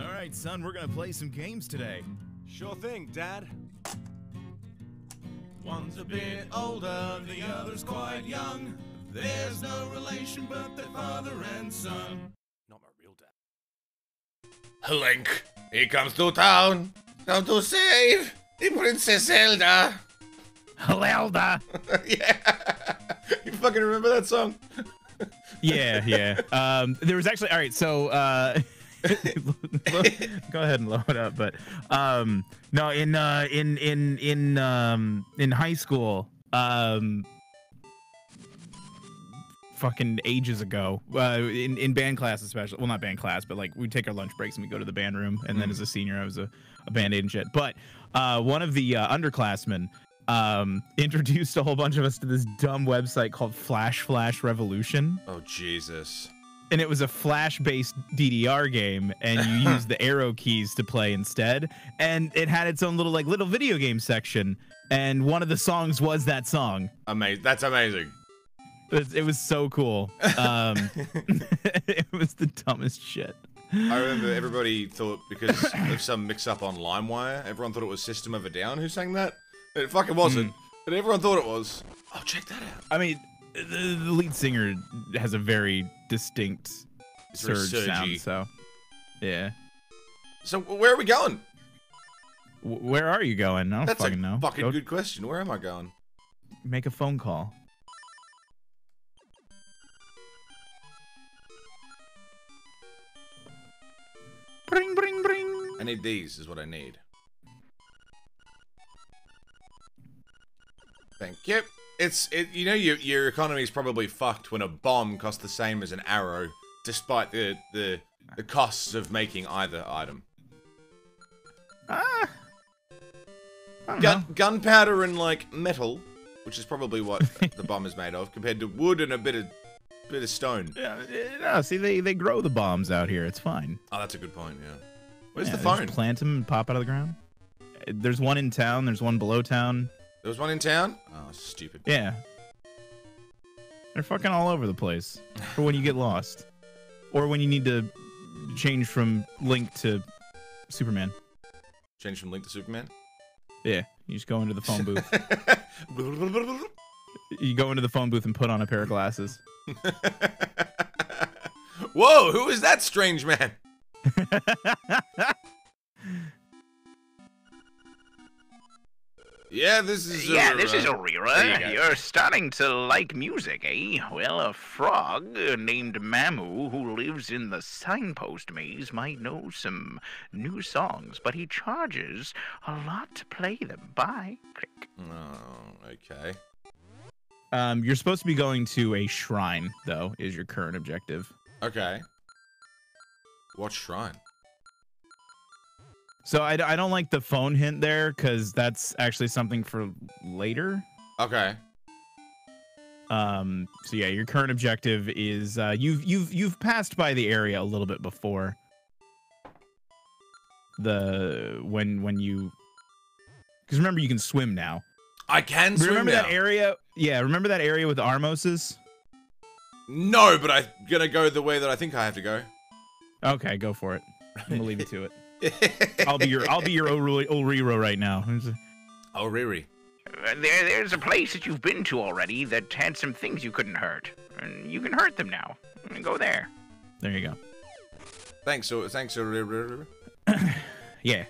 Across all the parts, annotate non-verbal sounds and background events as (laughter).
All right, son, we're gonna play some games today. Sure thing, Dad. One's a bit older, the other's quite young. There's no relation, but they're father and son. Not my real dad. Link, he comes to town, come to save the Princess Zelda. Zelda. (laughs) yeah. You fucking remember that song? yeah, yeah. (laughs) Um, there was actually all right. So uh, (laughs) (laughs) go ahead and load it up. But um, no, in uh, in in in um, in high school, um, fucking ages ago, uh, in in band class especially. Well, not band class, but like we take our lunch breaks and we go to the band room. And then as a senior, I was a, a band aid and shit. But uh, one of the uh, underclassmen um, (laughs) introduced a whole bunch of us to this dumb website called Flash Flash Revolution Oh Jesus. And it was a flash-based DDR game, and you (laughs) used the arrow keys to play instead. And it had its own little like little video game section, and one of the songs was that song. Amazing. That's amazing. It, it was so cool. Um, (laughs) (laughs) it was the dumbest shit. I remember everybody thought because of some mix-up on LimeWire, everyone thought it was System of a Down who sang that. It fucking wasn't, but everyone thought it was. Oh, check that out. I mean, the, lead singer has a very distinct surge sound. So, yeah. So where are we going? W- where are you going? I don't That's a fucking know. fucking Go good question. Where am I going? Make a phone call. Bring, bring, bring. I need these. Is what I need. Thank you. It's it. You know your your economy is probably fucked when a bomb costs the same as an arrow, despite the the the costs of making either item. Ah. Gun, gunpowder and like metal, which is probably what (laughs) the bomb is made of, compared to wood and a bit of bit of stone. Yeah, no, see, they, they grow the bombs out here. It's fine. Oh, that's a good point. Yeah. Where's Yeah, the phone? Plant them and pop out of the ground. There's one in town. There's one below town. There was one in town. Oh, stupid. Yeah. They're fucking all over the place for when you get lost. Or when you need to change from Link to Superman. Change from Link to Superman. Yeah. You just go into the phone booth. (laughs) You go into the phone booth and put on a pair of glasses. (laughs) Whoa, who is that strange man? (laughs) Yeah, this is. Yeah, this is There you Aurora. go. You're starting to like music, eh? Well, a frog uh, named Mamu who lives in the signpost maze might know some new songs, but he charges a lot to play them. Bye. Click. Oh, okay. Um, you're supposed to be going to a shrine, though, is your current objective. Okay. What shrine? So I, I don't like the phone hint there because that's actually something for later. Okay. Um, so yeah, your current objective is uh, you've you've you've passed by the area a little bit before. The when when you because remember you can swim now. I can swim remember now. that area? Yeah, remember that area with the Armoses? No, but I'm gonna go the way that I think I have to go. Okay, go for it. I'm gonna leave you (laughs) to it. I'll be your I'll be your Ori- Oriro right now. Oh, Riri. Uh, there, there's a place that you've been to already that had some things you couldn't hurt. And you can hurt them now. Go there. There you go. Thanks, so thanks, so Riri. (coughs) Yeah.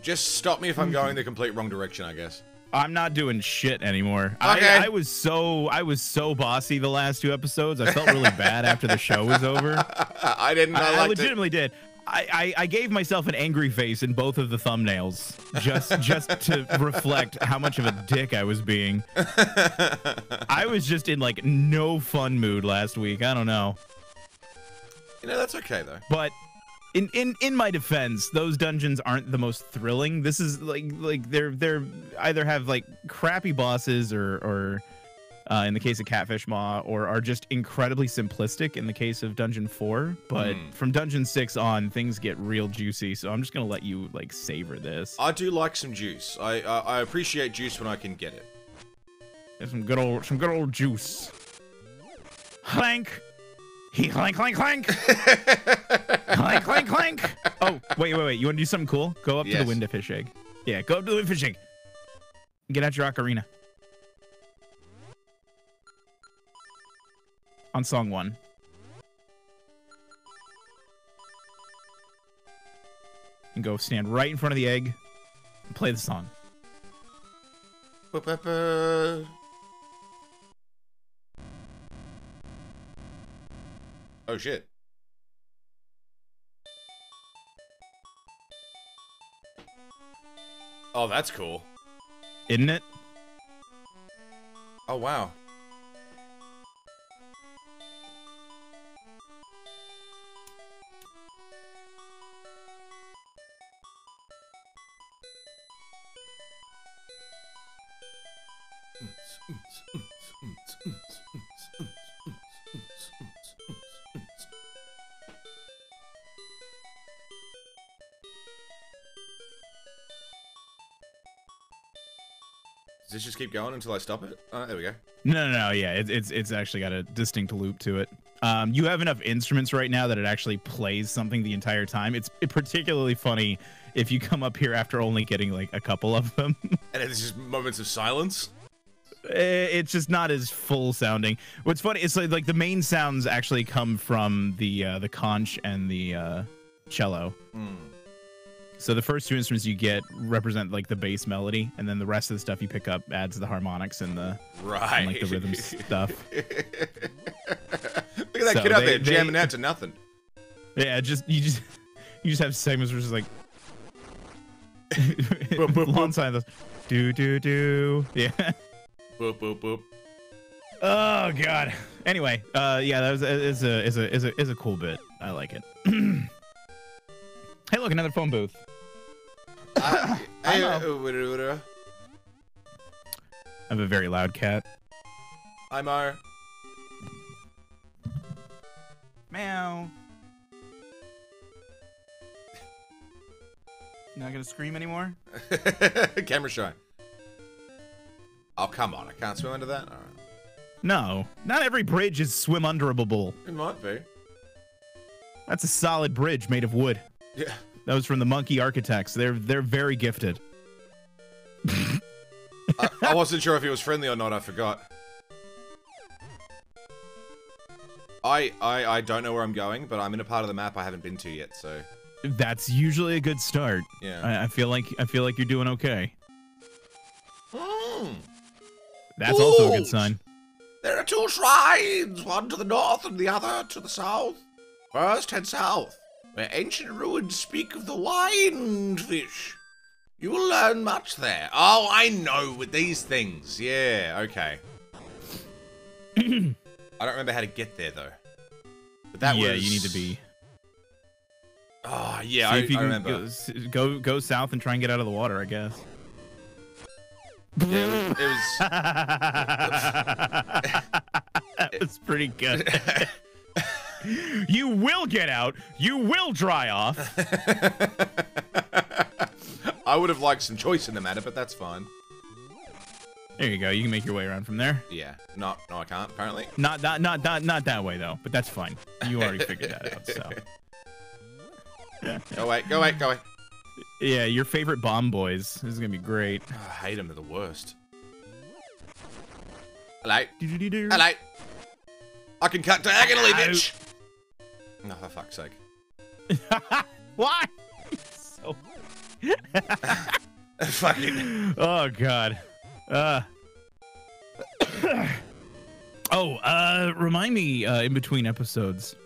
Just stop me if I'm going the complete wrong direction, I guess. I'm not doing shit anymore. Okay. I, I was so I was so bossy the last two episodes. I felt really bad after the show was over. (laughs) I didn't. I, I, I liked it. legitimately did. I, I, I gave myself an angry face in both of the thumbnails just (laughs) just to reflect how much of a dick I was being. (laughs) I was just in like no fun mood last week. I don't know. You know, that's okay though. But in, in in my defense, those dungeons aren't the most thrilling. This is like like they're they're either have like crappy bosses or or uh, in the case of Catfish Maw, or are just incredibly simplistic in the case of Dungeon Four. But Hmm. from Dungeon Six on, things get real juicy. So I'm just gonna let you like savor this. I do like some juice. I I, I appreciate juice when I can get it. There's some good old some good old juice. Clank, he clank (laughs) clank clank. Clank. Oh, wait, wait, wait. You want to do something cool? Go up to Yes. the Windfish egg. Yeah, go up to the Windfish egg. Get out your ocarina. On song one. And go stand right in front of the egg and play the song. Ba-ba-ba. Oh shit. Oh, that's cool. Isn't it? Oh wow. Just keep going until I stop it? Oh, there we go. No, no, no. Yeah, it, it's it's actually got a distinct loop to it. Um, you have enough instruments right now that it actually plays something the entire time. It's particularly funny if you come up here after only getting like a couple of them. (laughs) And it's just moments of silence. Eh, it's just not as full sounding. What's funny is like, like the main sounds actually come from the uh, the conch and the uh, cello. Hmm. So the first two instruments you get represent like the bass melody, and then the rest of the stuff you pick up adds the harmonics and the Right. and, like the rhythm (laughs) stuff. Look at that So kid out they- there they- jamming out to nothing. Yeah, just you just you just have segments where it's like (laughs) boop, boop. alongside those do do do yeah. Boop boop boop. Oh god. Anyway, uh, yeah, that was is a is a is a is a cool bit. I like it. (clears throat) hey, look, another phone booth. (coughs) Uh, hey, know. uh, I have a very loud cat. Hi Mo. Meow. Not gonna scream anymore. (laughs) Camera shy. Oh come on! I can't swim under that. All right. No, not every bridge is swim underable. It might be. That's a solid bridge made of wood. Yeah. That was from the Monkey Architects. They're they're very gifted. I, I wasn't sure if he was friendly or not. I forgot. I, I I don't know where I'm going, but I'm in a part of the map I haven't been to yet. So That's usually a good start. yeah. I, I feel like I feel like you're doing okay. Hmm. That's also a good sign. There are two shrines, one to the north and the other to the south. First, head south, where ancient ruins speak of the lionfish. You will learn much there. Oh, I know with these things. Yeah, okay. (clears throat) I don't remember how to get there though. But that yeah, was. you need to be. Oh yeah, See I, if you I can remember. Go, go go south and try and get out of the water. I guess. Yeah, it was. (laughs) that was pretty good. (laughs) you will get out. You will dry off. (laughs) I would have liked some choice in the matter, but that's fine. There you go. You can make your way around from there. Yeah, no, no, I can't. Apparently. Not not not not not that way though. But that's fine. You already figured that out. So Go away, go away, go away. yeah, your favorite bomb boys. This is gonna be great. Oh, I hate them. They're the worst. Hello. Hello. I can cut diagonally, bitch. No, for fuck's sake. (laughs) Why? So. (laughs) Fucking. Oh God. Uh. (coughs) oh, uh, remind me uh, in between episodes.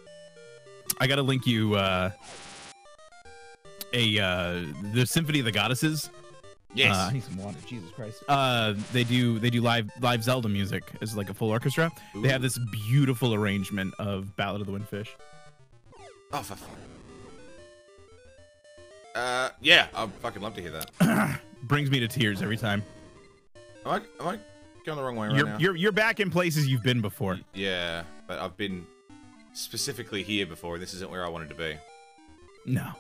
I gotta link you uh, a uh, the Symphony of the Goddesses. Yes. Uh, I need some water. Jesus Christ. Uh, they do they do live live Zelda music as like a full orchestra. They have this beautiful arrangement of Ballad of the Windfish. Oh, for fuck. Uh, yeah, I'd fucking love to hear that. (coughs) Brings me to tears every time. Am I, am I going the wrong way right you're now? you're you're back in places you've been before. Yeah, but I've been specifically here before, and this isn't where I wanted to be. No.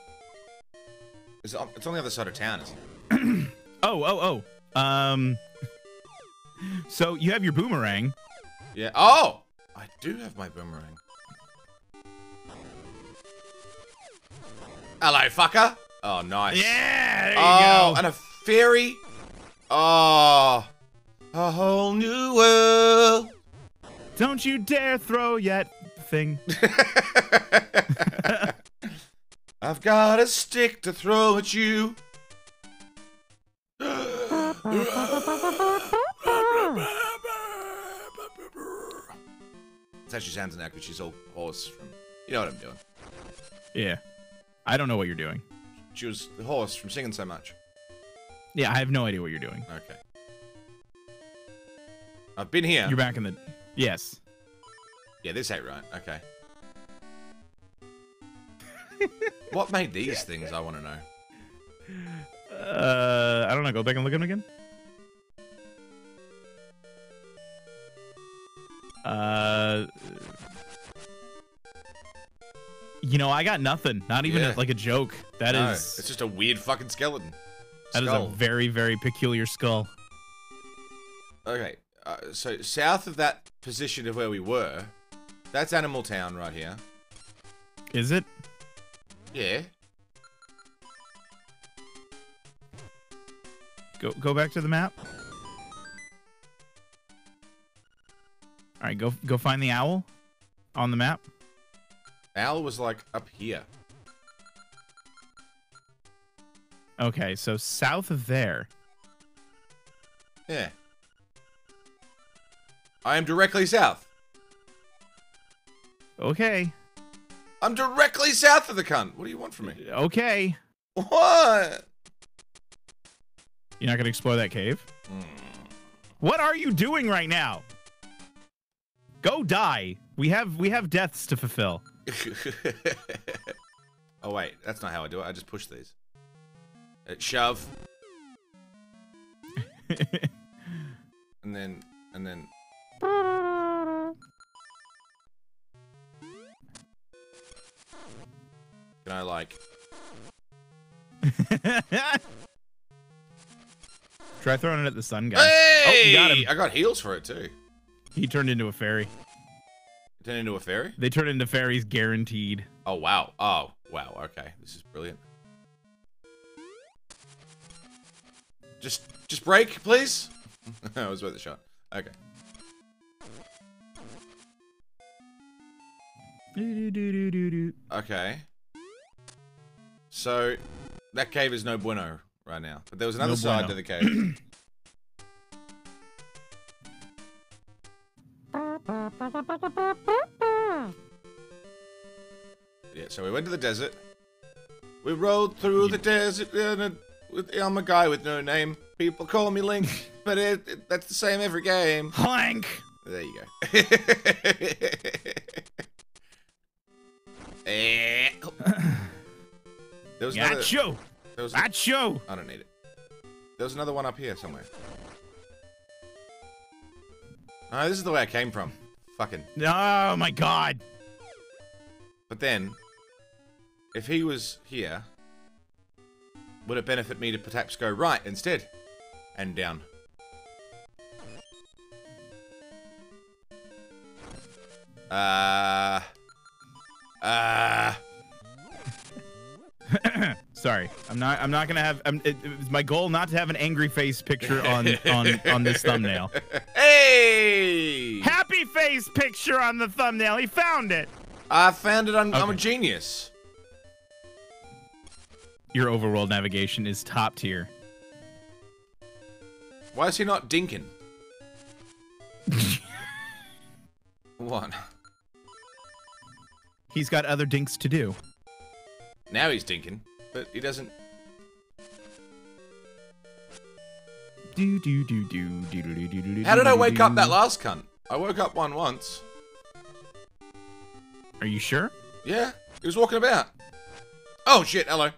It's it's on the other side of town, isn't it? (coughs) Oh, oh, oh. Um. (laughs) So you have your boomerang. Yeah. Oh! I do have my boomerang. Hello, fucker. Oh, nice. Yeah, there you Oh, go. and a fairy. Oh, a whole new world. Don't you dare throw yet thing. (laughs) I've got a stick to throw at you. (laughs) It's actually sounds like she's all horse from. You know what I'm doing. Yeah. I don't know what you're doing. She was the horse from singing so much. Yeah, I have no idea what you're doing. Okay. I've been here. You're back in the. Yes. Yeah, this ain't right. Okay. (laughs) what made these things? I want to know. Uh, I don't know. Go back and look at them again. Uh, you know, I got nothing. Not even Yeah. like a joke. That is No, it's just a weird fucking skeleton. that is Skull. a very very peculiar skull. Okay, uh, so south of that position of where we were, that's Animal Town right here. Is it? Yeah. Go go back to the map. All right, go go find the owl on the map. Owl was like up here. Okay, so south of there. Yeah. I am directly south. Okay. I'm directly south of the cunt. What do you want from me? Okay. What? You're not gonna explore that cave? Hmm. What are you doing right now? Go die. We have we have deaths to fulfill. (laughs) oh wait, that's not how I do it. I just push these. Uh, shove, (laughs) and then and then. Can I like? (laughs) Try throwing it at the sun guy. Oh, Hey! you got him. I got heals for it too. He turned into a fairy. Turn into a fairy. They turn into fairies guaranteed. Oh wow. Oh wow. Okay, this is brilliant. Just, just break, please. (laughs) I was worth a shot. Okay. Okay. So, that cave is no bueno right now. But there was another No side bueno. to the cave. (clears throat) yeah, so we went to the desert. We rode through the desert in a, with, I'm a guy with no name. People call me Link, (laughs) but it, it, that's the same every game. Clank. There you go. (laughs) Eh. (coughs) there was another. Nacho. There was. I don't need it. There was another one up here somewhere. Oh, this is the way I came from. Fucking. Oh my god. But then, if he was here, would it benefit me to perhaps go right instead? And down. Uh. Uh. (coughs) Sorry, I'm not. I'm not gonna have. I'm, it, my goal not to have an angry face picture on on on this thumbnail. (laughs) Hey! face picture on the thumbnail. He found it. I found it. I'm, okay. I'm a genius. Your overworld navigation is top tier. Why is he not dinking? (laughs) One. He's got other dinks to do. Now he's dinking, but he doesn't. Do do do do do do do do. How did I wake up that last cunt? I woke up one once. Are you sure? Yeah, he was walking about. Oh shit! Hello.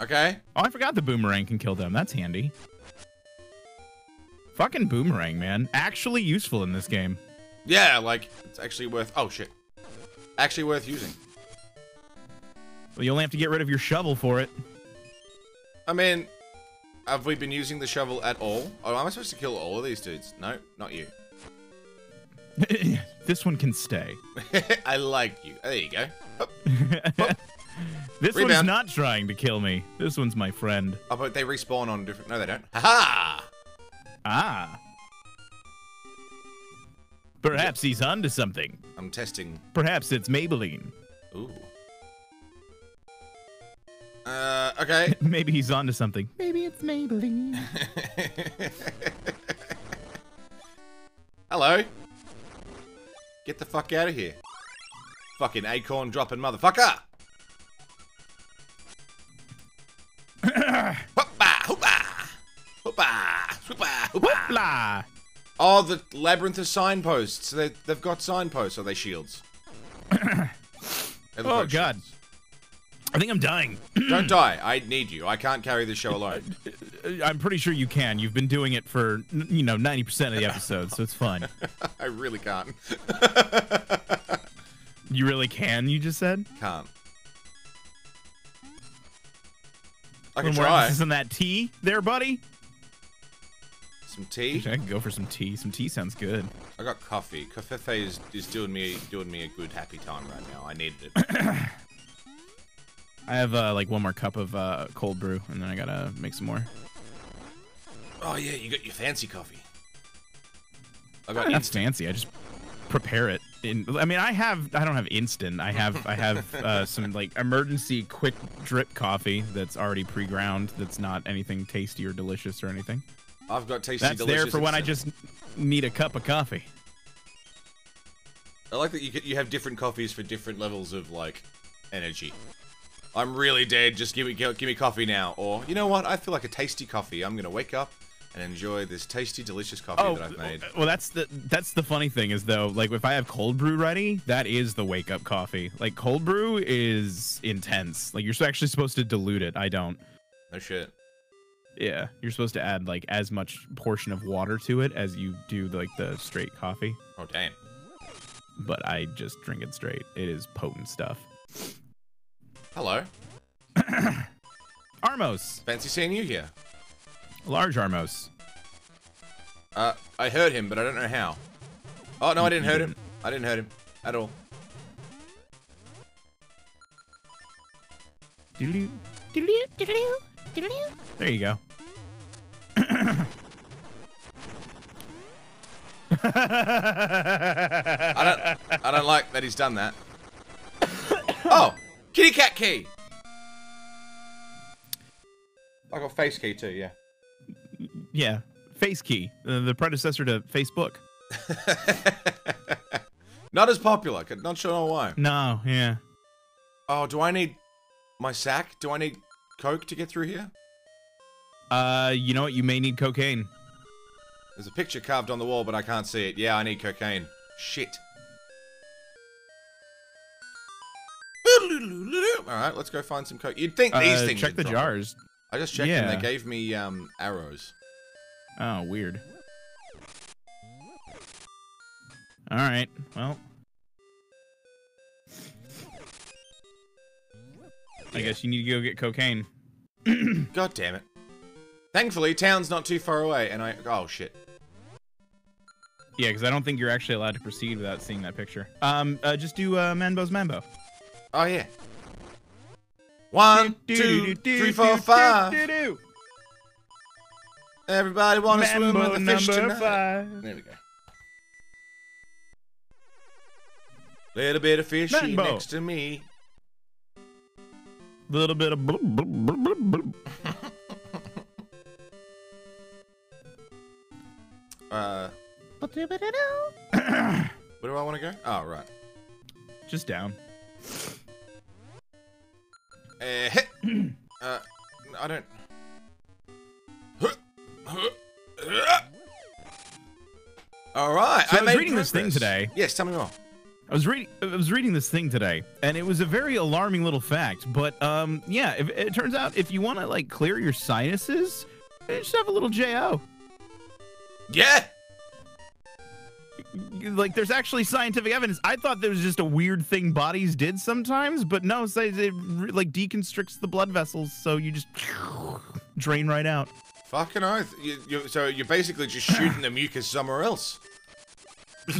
Okay. Oh, I forgot the boomerang can kill them. That's handy. Fucking boomerang, man. Actually useful in this game. Yeah, like it's actually worth. Oh shit. Actually worth using. Well, you only have to get rid of your shovel for it. I mean, have we been using the shovel at all? Oh, am I supposed to kill all of these dudes? No, not you. (laughs) this one can stay. I like you. There you go. Oh, (laughs) This Rebound. one's not trying to kill me. This one's my friend. oh, but they respawn on different. No, they don't. Ha Ah. Perhaps he's onto something. I'm testing. Perhaps it's Maybelline. Ooh. Uh, okay. (laughs) Maybe he's onto something. Maybe it's Maybelline. (laughs) Hello. Get the fuck out of here. Fucking acorn dropping motherfucker. (coughs) Hoppa, hoppa, hoppa, hoppa, hoppa. Blah. Oh, the labyrinth of signposts. They, they've got signposts. Are they shields? (coughs) They Oh, like God. shields. I think I'm dying. (clears throat) Don't die. I need you. I can't carry this show alone. (laughs) I'm pretty sure you can. You've been doing it for, you know, 90% of the episodes, so it's fine. (laughs) I really can't. (laughs) You really can, you just said? Can't. I can little try. on that tea there, buddy. Some tea. I can go for some tea. Some tea sounds good. I got coffee. Coffee is, is doing me doing me a good happy time right now. I needed it. (clears throat) I have uh, like one more cup of uh, cold brew, and then I gotta make some more. oh yeah, you got your fancy coffee. I got That's fancy. I just prepare it. In, I mean, I have. I don't have instant. I have. I have uh, (laughs) some like emergency quick drip coffee that's already pre-ground. That's not anything tasty or delicious or anything. I've got tasty That's delicious. there for when I just need a cup of coffee. I like that you you have different coffees for different levels of like energy. I'm really dead. Just give me give me coffee now. Or you know what? I feel like a tasty coffee. I'm gonna wake up and enjoy this tasty, delicious coffee Oh, that I've made. well, that's the that's the funny thing is though, like if I have cold brew ready, that is the wake up coffee. Like cold brew is intense. Like you're actually supposed to dilute it. I don't. No shit. Yeah, you're supposed to add like as much portion of water to it as you do like the straight coffee. Oh damn. But I just drink it straight. It is potent stuff. Hello. (coughs) Armos, Fancy seeing you here. large Armos. Uh, I heard him, but I don't know how. Oh no, I didn't hurt him. I didn't hurt him at all. Doodaloo, doodaloo, doodaloo, doodaloo. There you go. (coughs) I don't. I don't like that he's done that. (coughs) Oh, kitty cat key. I got face key too. Yeah. yeah, Face Key, uh, the predecessor to Facebook. (laughs) Not as popular. Not sure why. No, yeah. Oh, do I need my sack? Do I need coke to get through here? Uh, you know what? You may need cocaine. There's a picture carved on the wall, but I can't see it. Yeah, I need cocaine. Shit. All right, let's go find some coke. You'd think these Uh, things. check the drop. jars. I just checked and they gave me um arrows. Oh, weird. All right. Well, I guess you need to go get cocaine. (clears throat) God damn it. Thankfully, town's not too far away, and I. Oh shit. Yeah, because I don't think you're actually allowed to proceed without seeing that picture. Um, uh, just do uh, Manbo's Mambo. Oh yeah. One, two, three, four, five. Everybody wanna swim with the fish tonight. five. There we go. Little bit of fishy Mambo. next to me. Little bit of. blub, blub, blub, blub. (laughs) Uh, (coughs) where do I want to go? Oh, right. Just down. Uh, hit. (clears throat) uh, I don't. All right. So I was made reading this thing today. Yes, tell me more. I was reading. I was reading this thing today, and it was a very alarming little fact. But um, yeah, if, it turns out if you want to like clear your sinuses, you just have a little Jo. Yeah. Like, there's actually scientific evidence. I thought there was just a weird thing bodies did sometimes, but no, it's it like deconstricts the blood vessels, so you just drain right out. Fucking oath. You, you, so you're basically just shooting the mucus somewhere else. (laughs)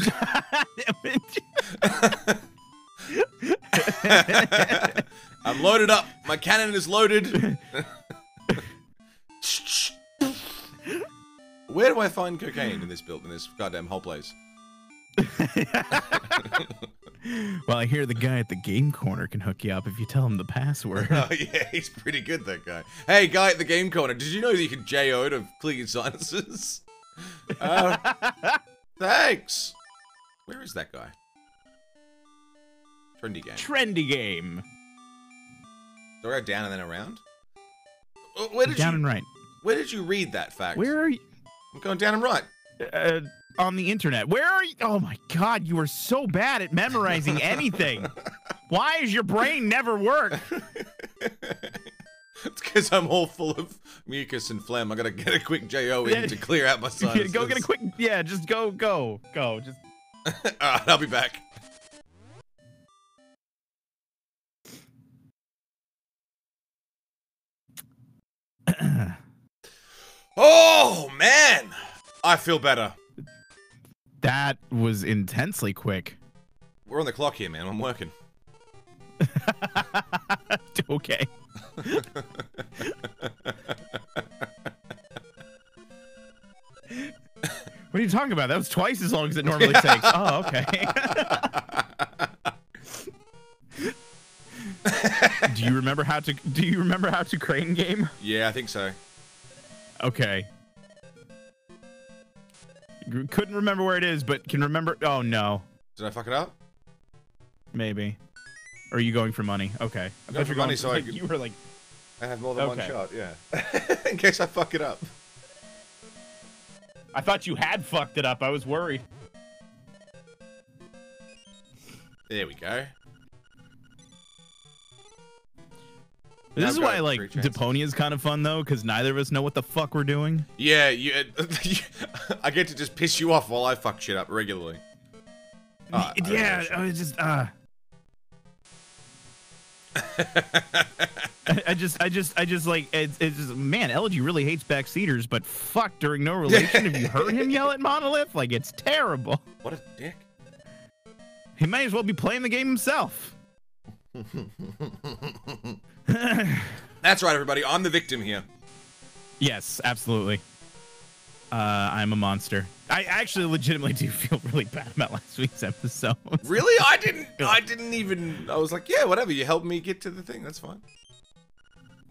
I'm loaded up. My cannon is loaded. (laughs) Where do I find cocaine in this build in this goddamn whole place? (laughs) well, I hear the guy at the game corner can hook you up if you tell him the password. (laughs) Oh yeah, he's pretty good that guy. Hey, guy at the game corner, did you know that you can JO to clear your sinuses? (laughs) Uh, thanks. Where is that guy? Trendy game. Trendy game. Do I go down and then around? Uh, Where did Down you and right. Where did you read that fact? Where are you? I'm going down and right. Uh, on the internet. Where are you? Oh my god, you are so bad at memorizing (laughs) anything. Why does your brain never work? (laughs) It's because I'm all full of mucus and phlegm. I gotta get a quick JO in to (laughs) clear out my sinuses. go get a quick. Yeah, just go, go, go. Just. Alright, I'll be back. (coughs) oh man, I feel better. That was intensely quick. We're on the clock here, man. I'm working. (laughs) okay. What are you talking about? That was twice as long as it normally takes. Oh, okay. do you remember how to do you remember how to crane game? Yeah, I think so. Okay. Couldn't remember where it is, but can remember oh no. Did I fuck it up? Maybe. Or are you going for money? Okay. I Go thought for you were money going so I could- you were like I have more than one shot. Yeah, (laughs) in case I fuck it up. I thought you had fucked it up. I was worried. There we go. This is I've got why like. Deponia is kind of fun though, because neither of us know what the fuck we're doing. Yeah, you. (laughs) I get to just piss you off while I fuck shit up regularly. I yeah, I was just uh. (laughs) I, I just, I just, I just like it's, it's just man. Elegy really hates backseaters, but fuck, during no relation, have you heard him yell at Monolith? Like it's terrible. What a dick. He may as well be playing the game himself. That's right, everybody. I'm the victim here. Yes, absolutely. Uh, I'm a monster. I actually legitimately do feel really bad about last week's episode. Really? I didn't. (laughs) I didn't even. I was like, yeah, whatever. You helped me get to the thing. That's fine.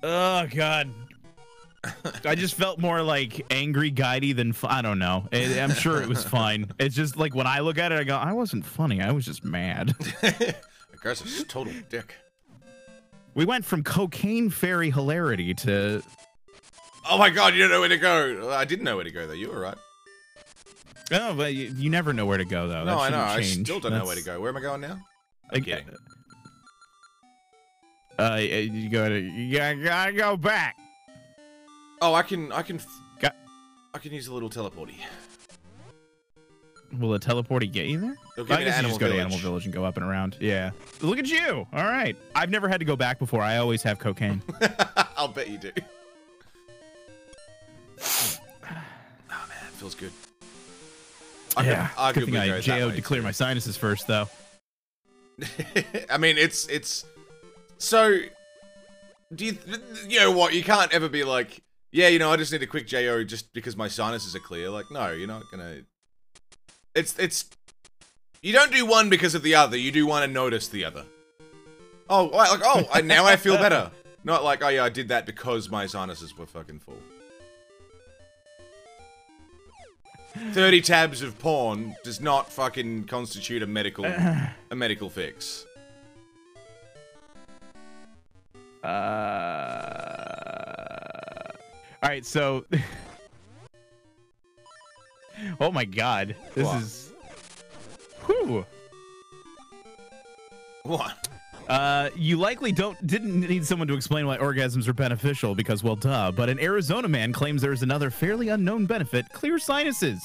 Oh god. I just felt more like angry guidey than I don't know. I- I'm sure it was fine. It's just like when I look at it, I go, I wasn't funny. I was just mad. (laughs) Aggressive, total dick. We went from cocaine fairy hilarity to Oh my god, you don't know where to go. I didn't know where to go though. You were right. oh, but you, you never know where to go though. no, I know. I change. still don't know where to go. Where am I going now? Like, kidding. uh, you gotta, you gotta, gotta go back. Oh, I can. I can. Got- I can use a little teleporty. Will a teleporty get you there? I guess you just go to Animal Village and go up and around. Yeah. Look at you. All right. I've never had to go back before. I always have cocaine. (laughs) I'll bet you do. (sighs) Oh man, it feels good. I yeah. could Good thing I go JO'd to clear my sinuses first, though. (laughs) I mean, it's it's so. Do you you know what? You can't ever be like, yeah, you know, I just need a quick Jo just because my sinuses are clear. Like, no, you're not gonna. It's it's. You don't do one because of the other. You do one and notice the other. Oh, like oh, I, now I feel better. (laughs) Not like oh yeah, I did that because my sinuses were fucking full. Thirty tabs of porn does not fucking constitute a medical a medical fix. Uh. All right. So. (laughs) oh my God. This What? is. Whew. What? Uh, you likely don't didn't need someone to explain why orgasms are beneficial because well duh but an arizona man claims there's another fairly unknown benefit clear sinuses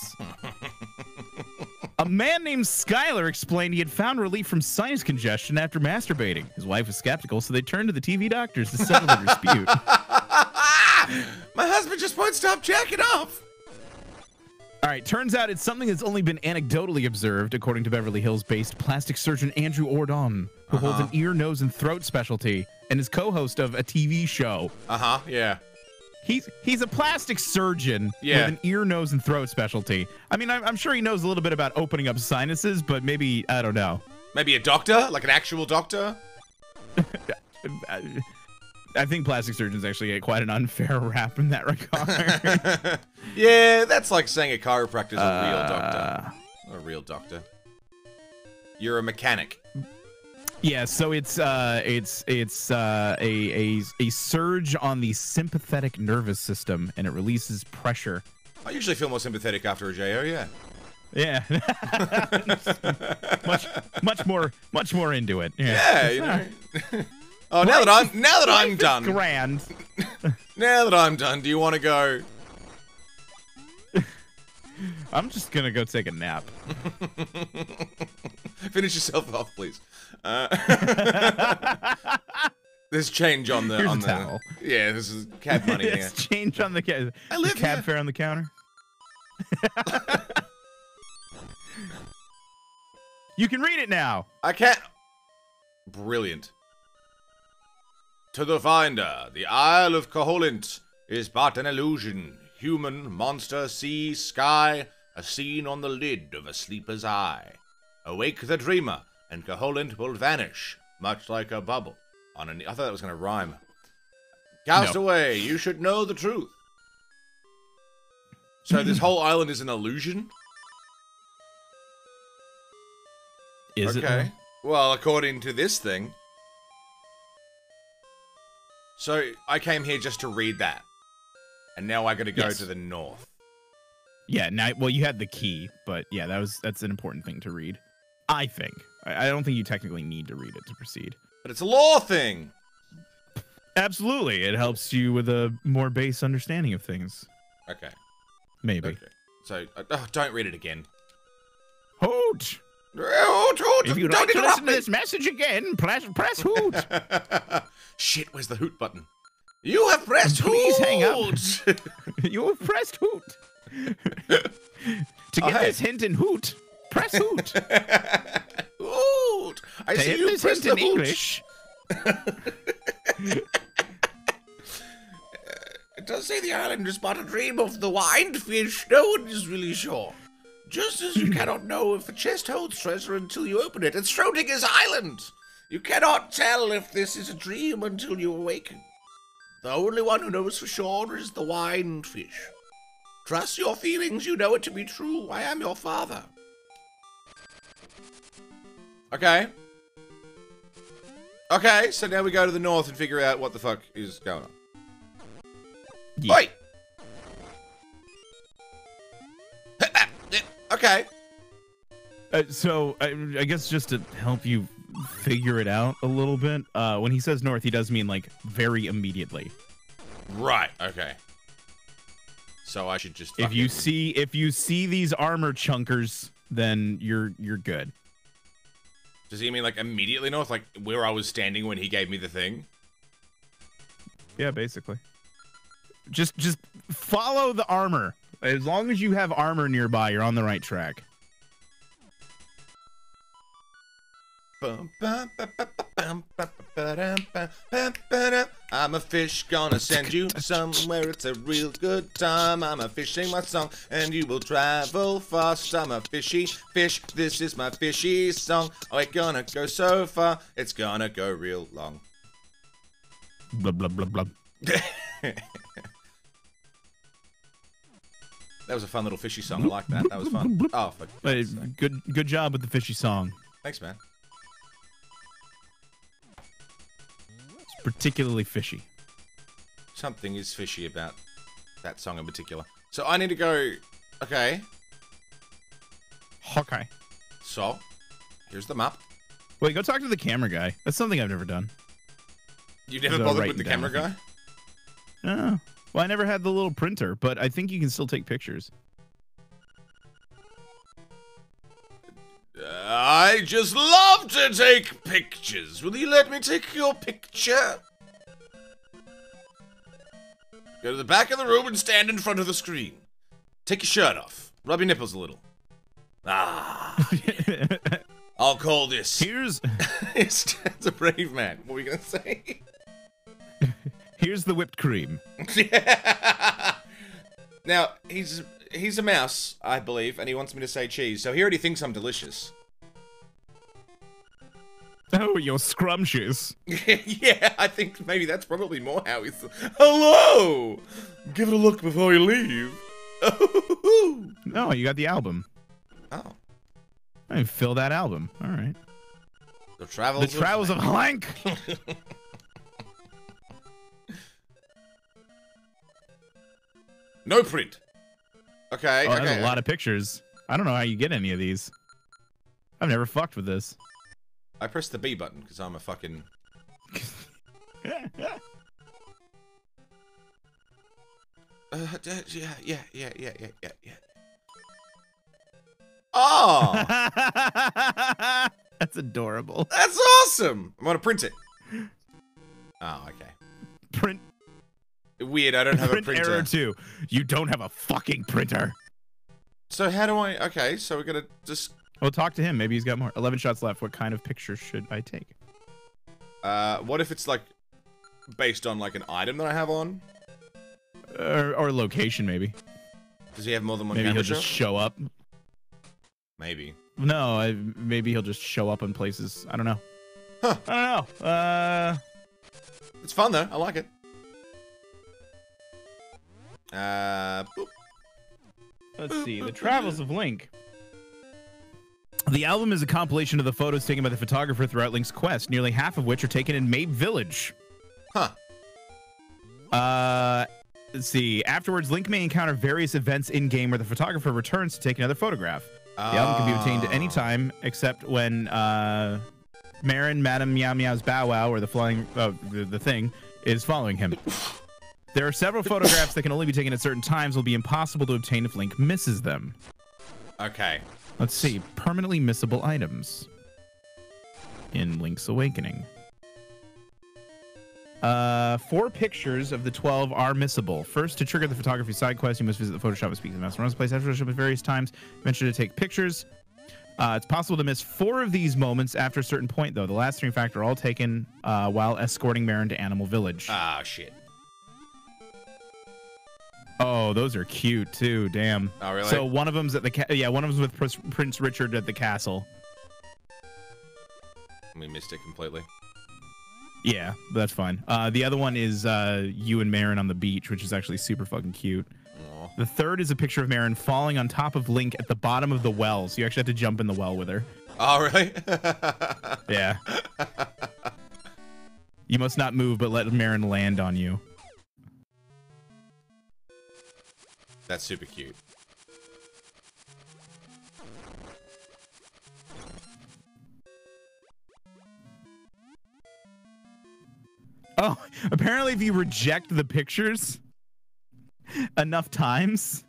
(laughs) a man named skylar explained he had found relief from sinus congestion after masturbating his wife was skeptical so they turned to the tv doctors to settle the dispute (laughs) My husband just won't stop jacking off. All right, turns out it's something that's only been anecdotally observed, according to Beverly Hills-based plastic surgeon Andrew Ordon, who holds an ear, nose, and throat specialty and is co-host of a TV show. Uh huh. Yeah. He's he's a plastic surgeon Yeah. with an ear, nose, and throat specialty. I mean, I'm, I'm sure he knows a little bit about opening up sinuses, but maybe I don't know. Maybe a doctor, like an actual doctor. (laughs) I, think plastic surgeons actually get quite an unfair (laughs) rap in that regard. (laughs) yeah, that's like saying a chiropractor's a real doctor. Uh, Not a real doctor. You're a mechanic. Yeah, so it's uh it's it's uh a, a a surge on the sympathetic nervous system and it releases pressure. I usually feel more sympathetic after a JO, yeah. Yeah. (laughs) much much more much more into it. Yeah. Yeah, you know. Oh, now that I'm now that I'm done. Grand. (laughs) Now that I'm done, do you want to go? (laughs) I'm just gonna go take a nap. (laughs) Finish yourself off, please. Uh, there's change on the Here's on the. towel. Yeah, this is cab money here. Change on the ca- I live cab fare on the counter. you can read it now. I can't. Brilliant. To the finder, the Isle of Koholint is but an illusion. Human, monster, sea, sky, a scene on the lid of a sleeper's eye. Awake the dreamer, and Koholint will vanish, much like a bubble. On an, I thought that was going to rhyme. Cast No. away, you should know the truth. So this (clears throat) whole island is an illusion? Is okay. it? Well, according to this thing. So I came here just to read that. And now I gotta go Yes. to the north. Yeah. Now, well, you had the key, but yeah, that was that's an important thing to read. I think. I, I don't think you technically need to read it to proceed. But it's a law thing. Absolutely, it helps you with a more base understanding of things. Okay. Maybe. Okay. So uh, oh, don't read it again. Hoot! If you'd don't like to listen to this message again, press press hoot. (laughs) Shit, where's the hoot button? You have pressed Please hang up. hoot. (laughs) you have pressed hoot. to Oh, get hey. this hint in hoot, press hoot. (laughs) hoot. I to see you this hint the in hoot. English, It does say the island is but a dream of the wind fish. No one is really sure. Just as you cannot know if a chest holds treasure until you open it. It's Schrodinger's Island. You cannot tell if this is a dream until you awaken. The only one who knows for sure is the wind fish. Trust your feelings. You know it to be true. I am your father. Okay. Okay, so now we go to the north and figure out what the fuck is going on. Yeah. Oi! Okay. Uh, so I, I guess just to help you figure it out a little bit, uh, when he says north, he does mean like very immediately. Right, okay. So I should just If you fucking- see if you see these armor chunkers, then you're you're good. Does he mean like immediately north? Like where I was standing when he gave me the thing? Yeah, basically. Just just follow the armor. As long as you have armor nearby, you're on the right track. I'm a fish, gonna send you somewhere. It's a real good time. I'm a fishing my song, and you will travel fast. I'm a fishy fish. This is my fishy song. Oh, it's gonna go so far. It's gonna go real long. Blah blah blah blah. That was a fun little fishy song. I like that. That was fun. Oh, for sake. good good job with the fishy song. thanks, man. It's particularly fishy. Something is fishy about that song in particular. So I need to go. Okay, Okay. so here's the map. Wait, go talk to the camera guy. That's something I've never done. You never So bothered with the camera guy? Oh. Well, I never had the little printer, but I think you can still take pictures. I just love to take pictures. Will you let me take your picture? Go to the back of the room and stand in front of the screen. Take your shirt off. Rub your nipples a little. Ah. (laughs) I'll call this. here's (laughs) it's, a brave man. What were you gonna say? Here's the whipped cream. (laughs) now he's he's a mouse, I believe, and he wants me to say cheese. So he already thinks I'm delicious. Oh, you're scrumptious. (laughs) yeah, I think maybe that's probably more how he's. Hello. Give it a look before you leave. No, (laughs) oh, you got the album. oh, I fill that album. All right. the travels. The Travels of Hank. No print. Okay. Oh, okay. that's a lot of pictures. I don't know how you get any of these. I've never fucked with this. I pressed the B button because I'm a fucking. (laughs) Uh, yeah, yeah, yeah, yeah, yeah, yeah, yeah. Oh, (laughs) That's adorable. that's awesome! I'm gonna print it. Oh, okay. Print Weird. I don't have a print printer. error two. You don't have a fucking printer. So how do I? Okay, so we're gonna just. Well, talk to him. Maybe he's got more. Eleven shots left. What kind of picture should I take? Uh, what if it's like based on like an item that I have on? Or, or location, maybe. Does he have more than one Maybe he'll just show up. Maybe. No, I, maybe he'll just show up in places. I don't know. Huh. I don't know. Uh, It's fun though. I like it. Uh, boop. let's see. The Travels of Link. The album is a compilation of the photos taken by the photographer throughout Link's quest, nearly half of which are taken in Mabe Village. huh. Uh, let's see. Afterwards, Link may encounter various events in game where the photographer returns to take another photograph. The album can be obtained at any Ah. time except when uh, Marin, Madame Meow Meow's Bow Wow, or the flying, uh, the, the thing, is following him. (laughs) There are several photographs that can only be taken at certain times. Will be impossible to obtain if Link misses them. Okay. Let's see. Permanently missable items in Link's Awakening. Uh, four pictures of the 12 are missable. First, to trigger the photography side quest, you must visit the Photoshop and speak to the runs place after Photoshop at various times. Mention to take pictures. Uh, it's possible to miss four of these moments after a certain point, though. The last three, in fact, are all taken uh, while escorting Marin to Animal Village. Ah, shit. Oh, those are cute too. Damn. Oh, really? So one of them's at the ca- yeah, one of them's with Prince- Prince Richard at the castle. we missed it completely. Yeah, that's fine. Uh, the other one is uh, you and Marin on the beach, which is actually super fucking cute. Aw. The third is a picture of Marin falling on top of Link at the bottom of the well. So you actually have to jump in the well with her. Oh, really? (laughs) Yeah. you must not move, but let Marin land on you. That's super cute. Oh, (laughs) apparently, if you reject the pictures (laughs) enough times,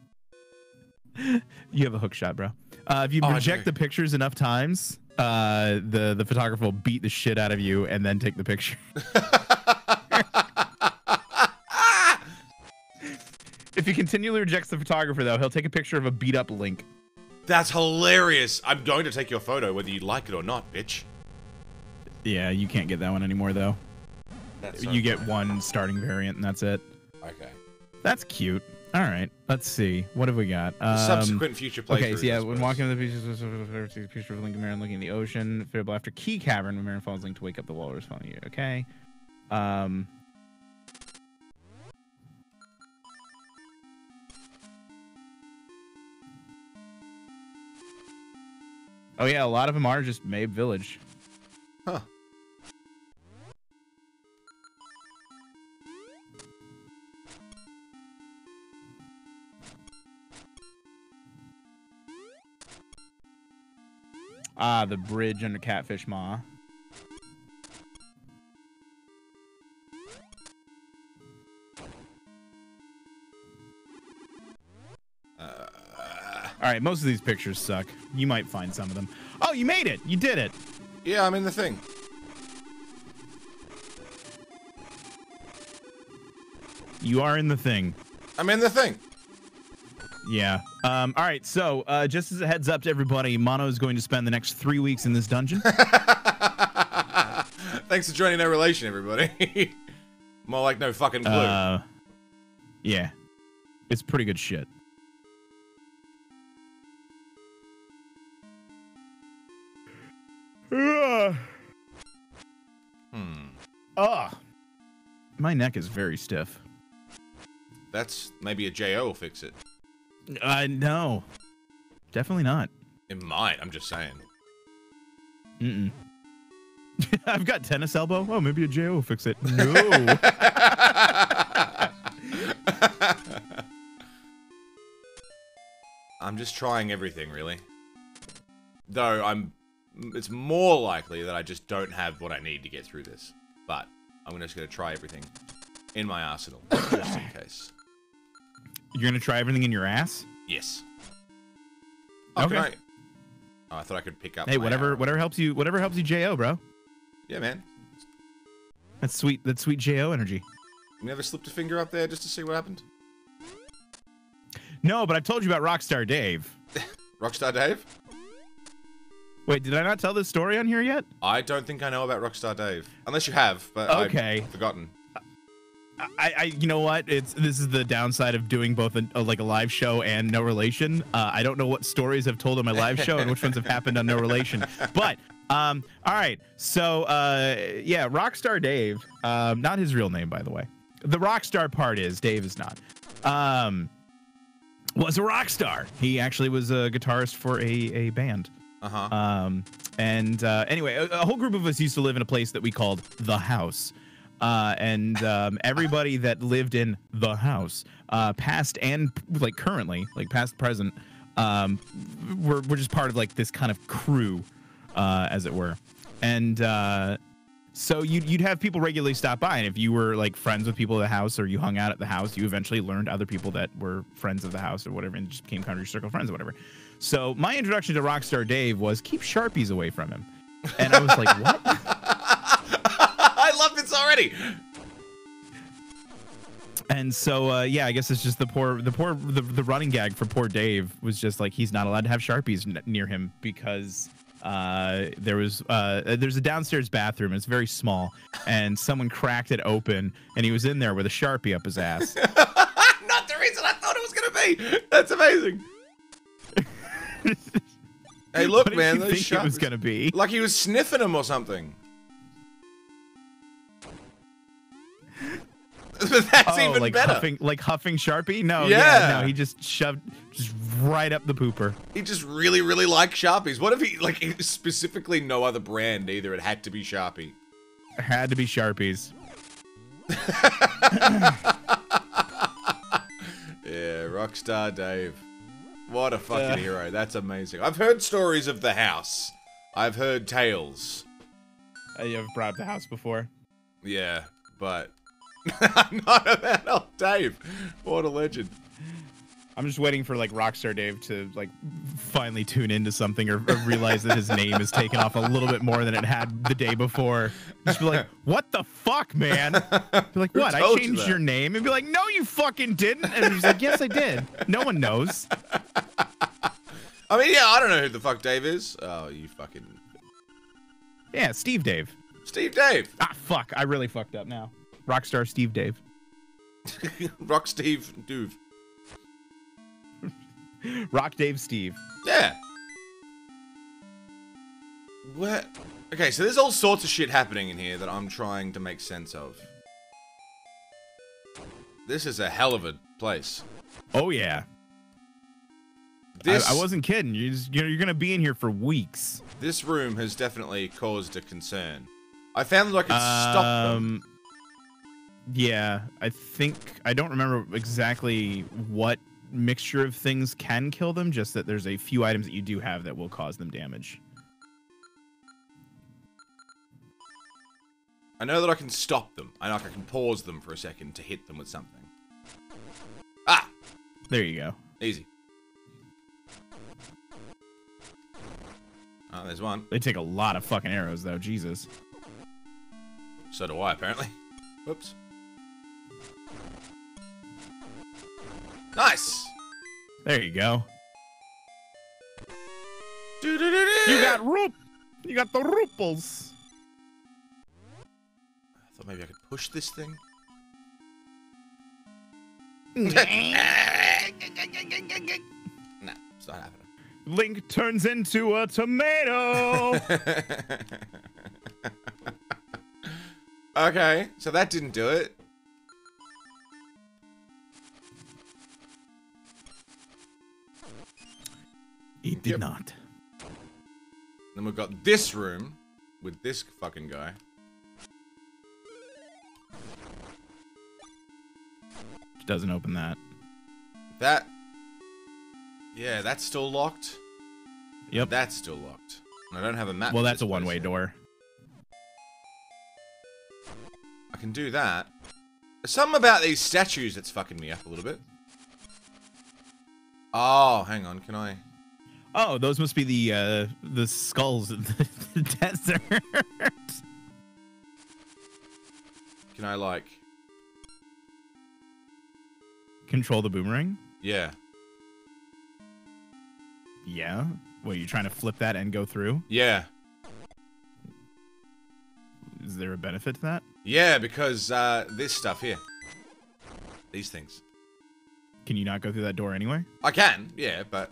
(laughs) you have a hook shot, bro. Uh, if you Oh, reject the pictures enough times, uh, the the photographer will beat the shit out of you and then take the picture. If he continually rejects the photographer, though, he'll take a picture of a beat up Link. That's hilarious. I'm going to take your photo whether you like it or not, bitch. Yeah, you can't get that one anymore, though. That's you get one starting variant, and that's it. Okay. That's cute. All right, let's see. What have we got? The Um, subsequent future playthroughs. Okay, so yeah, when walking on the beaches, see the picture of Link and Marin looking at the ocean. Fable after Key Cavern, when Marin falls Link to wake up the walrus following you. Okay. Um. Oh yeah, a lot of them are just Mabe Village. Huh. Ah, the bridge under Catfish Maw. All right, most of these pictures suck. You might find some of them. Oh, you made it! You did it! Yeah, I'm in the thing. You are in the thing. I'm in the thing. Yeah. Um, all right, so uh, just as a heads up to everybody, Mono is going to spend the next three weeks in this dungeon. (laughs) Thanks for joining No Relation, everybody. (laughs) More like no fucking clue. Uh, yeah, it's pretty good shit. My neck is very stiff. That's maybe a JO will fix it. Uh, no, definitely not. It might. I'm just saying. Mm-mm. (laughs) I've got tennis elbow. Oh, maybe a JO will fix it. No. (laughs) I'm just trying everything, really. Though I'm, it's more likely that I just don't have what I need to get through this. But I'm just gonna try everything in my arsenal, (coughs) just in case. You're gonna try everything in your ass? Yes. Oh, Okay. I- Oh, I thought I could pick up. Hey, whatever, arrow. whatever helps you, whatever helps you, Jo, bro. Yeah, man. That's sweet. That's sweet Jo energy. You never slipped a finger up there just to see what happened? No, but I've told you about Rockstar Dave. (laughs) Rockstar Dave? Wait, did I not tell this story on here yet? I don't think I know about Rockstar Dave. Unless you have, but Okay. I've forgotten. I, I, you know what? It's this is the downside of doing both a, a- like a live show and no relation. Uh, I don't know what stories I've told on my live show and which ones have (laughs) happened on no relation. But um, all right. So uh, yeah, Rockstar Dave. Um, not his real name, by the way. The Rockstar part is Dave is not. Um, was a rock star. He actually was a guitarist for a a band. Uh-huh. Um, and uh, anyway, a, a whole group of us used to live in a place that we called the house. Uh, and um, everybody that lived in the house, uh, past and like currently, like past, present, um, we're, we're just part of like this kind of crew, uh, as it were. And uh, so you'd, you'd have people regularly stop by. And if you were like friends with people at the house or you hung out at the house, you eventually learned other people that were friends of the house or whatever and just became kind of your circle of friends or whatever. So my introduction to Rockstar Dave was keep Sharpies away from him. And I was like, (laughs) what? I love this already. And so uh, yeah, I guess it's just the poor, the poor, the, the running gag for poor Dave was just like he's not allowed to have Sharpies n- near him because uh, there was uh, there's a downstairs bathroom. It's very small, and someone cracked it open, and he was in there with a Sharpie up his ass. (laughs) Not the reason I thought it was gonna be. That's amazing. (laughs) hey, look, what did man, you think it was gonna be? Like he was sniffing them or something. (laughs) That's oh, even like better. huffing, like huffing Sharpie? No, Yeah. yeah, no, he just shoved just right up the pooper. He just really, really liked Sharpies. What if he, like, specifically no other brand either? It had to be Sharpie. Had to be Sharpies. (laughs) Yeah, Rockstar Dave. What a fucking hero. That's amazing. I've heard stories of the house. I've heard tales. Uh, I've brought up the house before. Yeah, but I'm (laughs) not a man of Dave. What a legend. I'm just waiting for like Rockstar Dave to like finally tune into something or, or realize that his name is taken off a little bit more than it had the day before. Just be like, "What the fuck, man?" Be like, "What? I told you changed your name?" And be like, "No, you fucking didn't." And he's like, "Yes, I did." No one knows. I mean, yeah, I don't know who the fuck Dave is. Oh, you fucking Yeah, Steve Dave. Steve Dave, Ah, fuck! I really fucked up now. Rockstar Steve Dave. (laughs) Rock Steve Duve. Rock Dave Steve. Yeah. What? Okay, so there's all sorts of shit happening in here that I'm trying to make sense of. This is a hell of a place. Oh yeah. This I, I wasn't kidding. You're, just, you're you're gonna be in here for weeks. this room has definitely caused a concern. I found that I could stop them. Um, Yeah, I think I don't remember exactly what mixture of things can kill them. Just that there's a few items that you do have that will cause them damage. I know that I can stop them. I know I can pause them for a second to hit them with something. Ah, There you go. easy. Oh, there's one. They take a lot of fucking arrows though. Jesus. So do I, apparently. Whoops. Nice. There you go. You got roop. You got the rooples. I thought maybe I could push this thing. (laughs) nah, it's not happening. Link turns into a tomato. (laughs) okay, so that didn't do it. He did Yep. not. Then we've got this room with this fucking guy. Doesn't open that. That. Yeah, that's still locked. Yep. That's still locked. I don't have a map. Well, that's a one-way door. I can do that. There's something about these statues that's fucking me up a little bit. Oh, hang on. Can I? Oh, those must be the uh the skulls in the, (laughs) the desert. Can I like? Control the boomerang. Yeah. Yeah. What you're trying to flip that and go through? Yeah. Is there a benefit to that? Yeah, because uh, this stuff here. These things. Can you not go through that door anyway? I can. Yeah, but.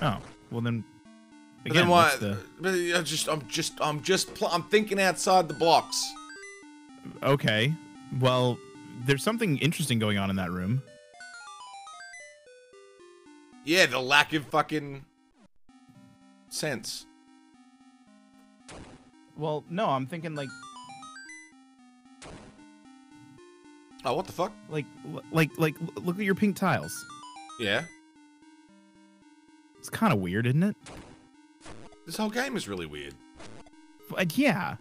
Oh, well then. Again, then why? the But I just, I'm just, I'm just, I'm thinking outside the blocks. okay? Well, there's something interesting going on in that room. Yeah, the lack of fucking sense. Well, no, I'm thinking like Oh, what the fuck? like like like look at your pink tiles. Yeah. It's kind of weird, isn't it? This whole game is really weird. But yeah.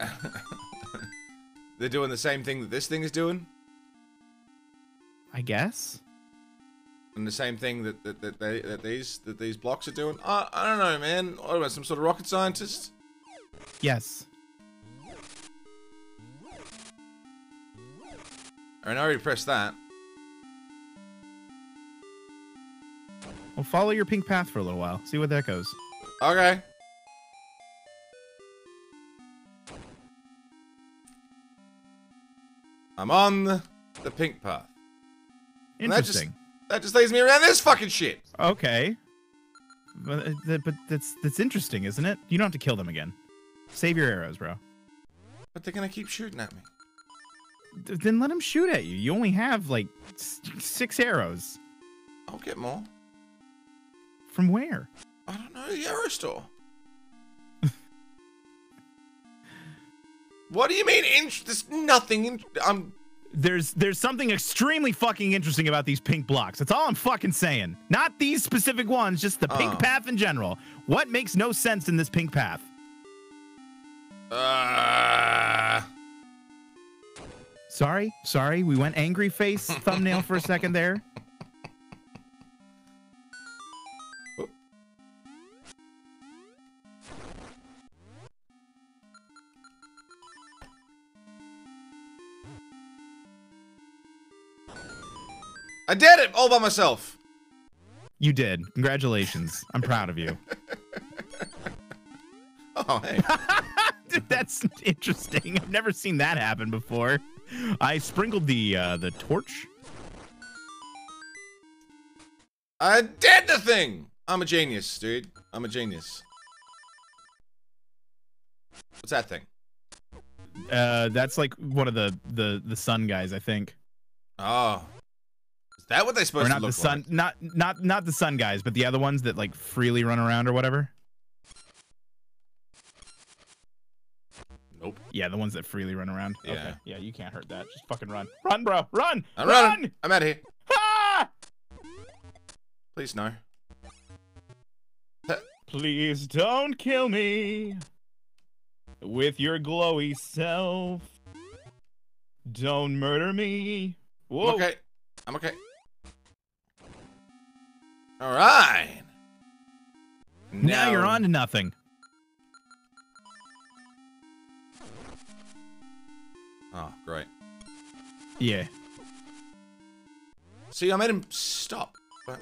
(laughs) They're doing the same thing that this thing is doing, I guess. and the same thing that that, that, they, that these that these blocks are doing. I I don't know, man. What I, some sort of rocket scientist? Yes. I mean, I already pressed that. Well, follow your pink path for a little while. See where that goes. Okay. I'm on the, the pink path. And that just- Interesting. That just leads me around this fucking shit. Okay. But, uh, but that's that's interesting, isn't it? You don't have to kill them again. Save your arrows, bro. But they're gonna keep shooting at me. Then let them shoot at you. You only have like six arrows. I'll get more. From where? I don't know, the arrow store. (laughs) what do you mean? Int- there's nothing. In- I'm. There's there's something extremely fucking interesting about these pink blocks. That's all I'm fucking saying. Not these specific ones, just the pink Oh. path in general. What makes no sense in this pink path? Uh, Sorry, sorry, we went angry face thumbnail for a second there. I did it all by myself. You did. Congratulations. I'm proud of you. (laughs) Oh, hey. (laughs) Dude, That's interesting. I've never seen that happen before. I sprinkled the uh, the torch. I did the thing. I'm a genius, dude. I'm a genius. What's that thing? Uh, that's like one of the the the sun guys, I think. Oh. That what they're supposed or to not the sun, like? not not not the sun guys, but the other ones that like freely run around or whatever. Nope. Yeah, the ones that freely run around. Yeah. Okay. Yeah, you can't hurt that. Just fucking run. Run, bro. Run. I'm run. running. I'm out of here. Ah! Please no. Please don't kill me with your glowy self. Don't murder me. Whoa. I'm okay. I'm okay. All right. Now, now you're on to nothing. Oh, great. Yeah. See, I made him stop. But...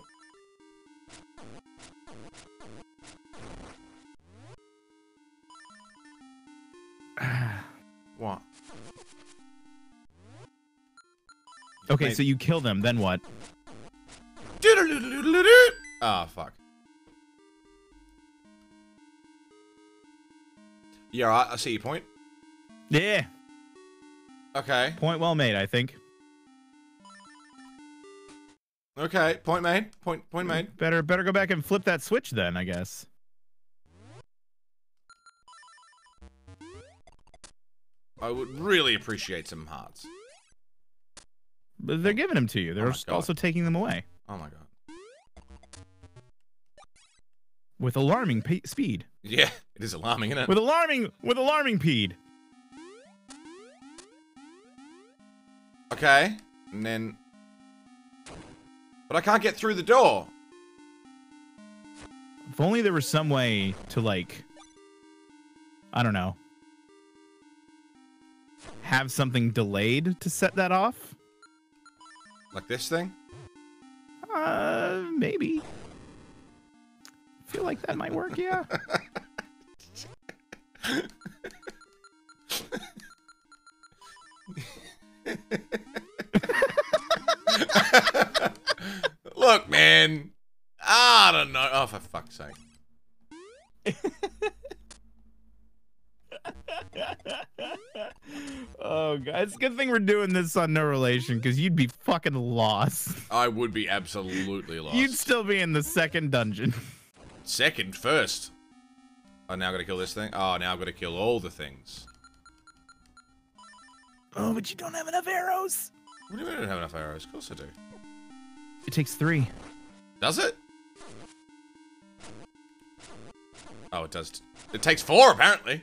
(sighs) what? Okay, made... so you kill them, then what? Ah, fuck. Yeah, I, I see your point. Yeah, Okay. point well made, I think. Okay. Point made. Point point made. Better better go back and flip that switch then, I guess. I would really appreciate some hearts. But they're giving them to you. They're God. also taking them away Oh my god. with alarming pe- speed. Yeah, it is alarming, isn't it? With alarming with alarming speed. Okay. And then But I can't get through the door. If only there was some way to like I don't know. Have something delayed to set that off? Like this thing? Uh maybe. Feel like that might work, yeah. (laughs) Look, man. I don't know. Oh, for fuck's sake. (laughs) oh god. It's a good thing we're doing this on no relation, because you'd be fucking lost. I would be absolutely lost. You'd still be in the second dungeon. Second, first. Oh, now I gotta kill this thing? Oh, now I've gotta kill all the things. Oh, but you don't have enough arrows. What do you mean I don't have enough arrows? Of course I do. It takes three. Does it? Oh, it does. It takes four, apparently.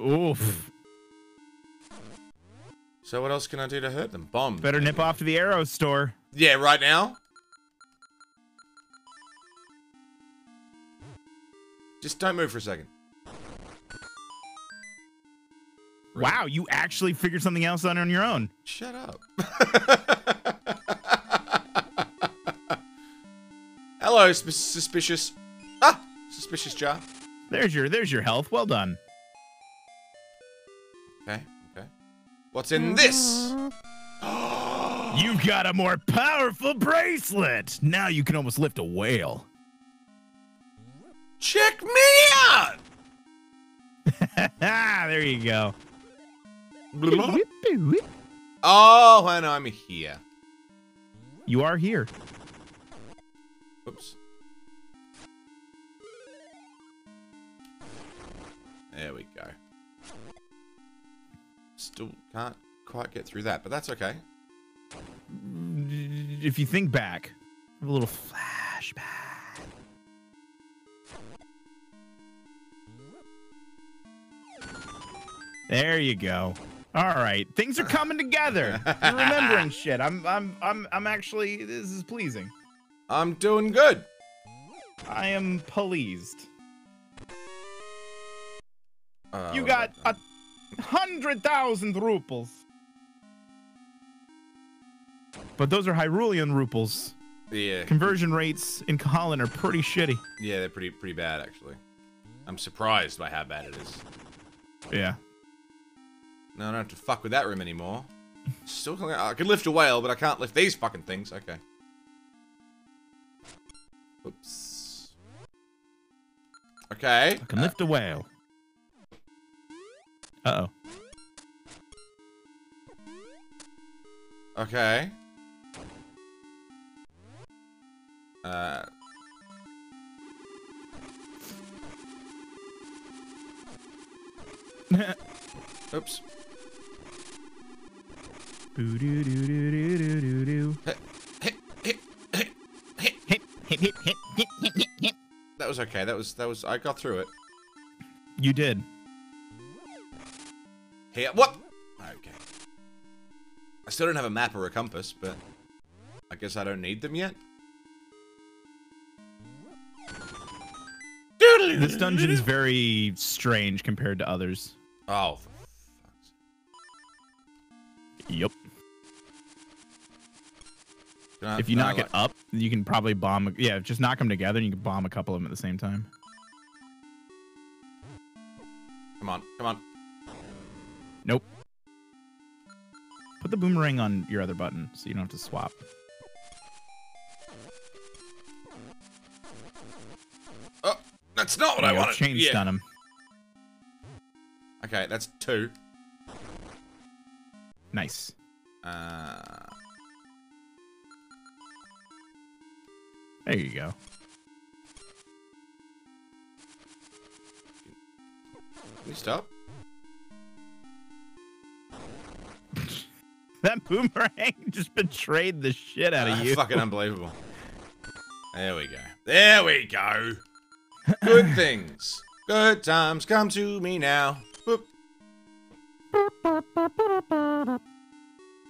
Oof. So what else can I do to hurt them? Bomb. Better nip off to the arrow store. Yeah, right now? Just don't move for a second. Wow, you actually figured something else out on your own. Shut up. (laughs) Hello, sus- suspicious. Ah, suspicious jar. There's your there's your health. Well done. What's in this? (gasps) You've got a more powerful bracelet. Now you can almost lift a whale. Check me out! ah, (laughs) there you go. (laughs) Oh, and I'm here. You are here. Oops. There we go. Still can't quite get through that, but that's okay. If you think back, a little flashback. There you go. All right, things are coming together. You're remembering (laughs) shit. I'm, I'm, I'm, I'm actually. This is pleasing. I'm doing good. I am pleased. Uh, You got a hundred thousand ruples. But those are Hyrulean ruples. yeah, Conversion rates in Holland are pretty shitty. yeah, they're pretty pretty bad actually. I'm surprised by how bad it is. Yeah. No, I don't have to fuck with that room anymore. Still, I can lift a whale, but I can't lift these fucking things. Okay. Oops. Okay. I can lift a whale. Uh oh. Okay. Uh. (laughs) Oops. Hit, hit, hit, hit, hit, hit, hit, hit. That was okay. That was that was. I got through it. You did. Here. What? Okay. I still don't have a map or a compass, but I guess I don't need them yet. This dungeon is very strange compared to others. Oh, for fuck's Yep. I- If you knock it up, you can probably bomb. Yeah, just knock them together and you can bomb a couple of them at the same time. Come on, come on. Nope. Put the boomerang on your other button so you don't have to swap. Oh, that's not what There I you go. wanted. Chain yeah. stun him. Okay, that's two. Nice. Uh, There you go. can you stop? (laughs) That boomerang (laughs) just betrayed the shit out of Ah, you. Fucking (laughs) unbelievable. There we go. There we go. Good things. Good times come to me now. Boop.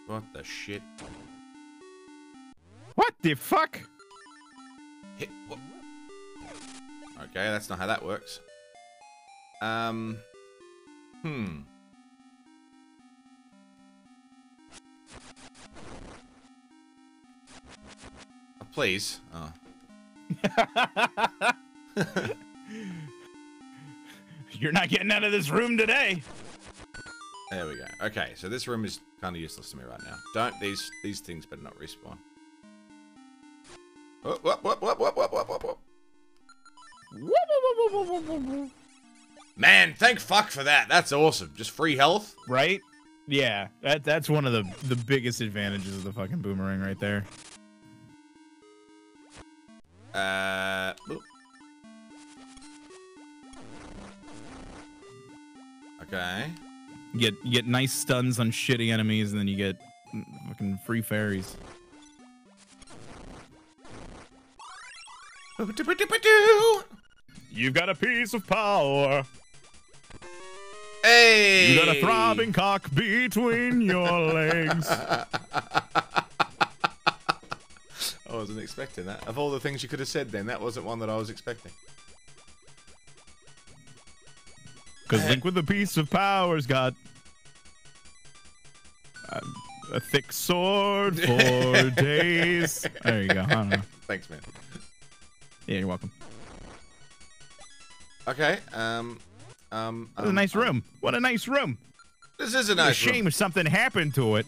What the shit? What the fuck? Hit. What? Okay, that's not how that works. Um. Hmm. Please. Oh. (laughs) You're not getting out of this room today. There we go. Okay, so this room is kind of useless to me right now. Don't these these things better not respawn. Whoop, whoop, whoop, whoop, whoop, whoop, whoop, whoop, whoop. Man, thank fuck for that. That's awesome. Just free health. Right? Yeah, that that's one of the the biggest advantages of the fucking boomerang right there. Uh. whoop. Okay. You get you get nice stuns on shitty enemies, and then you get fucking free fairies. You've got a piece of power. Hey. You got a throbbing cock between your legs. (laughs) I wasn't expecting that. Of all the things you could have said, then that wasn't one that I was expecting. Because Link with a piece of power's got a, a thick sword (laughs) for days. There you go. I don't know. Thanks, man. Yeah, you're welcome. Okay. Um. Um. What a um, nice um, room. What a nice room. This is a a nice shame room. if something happened to it.